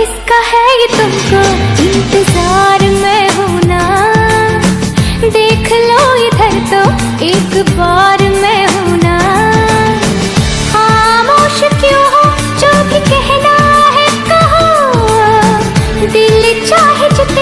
किसका है ये तुमको इंतज़ार में होना? देख लो इधर तो एक बार में होना। ना खामोश क्यों हो? जो भी कहना है कहो। दिल चाहे जितना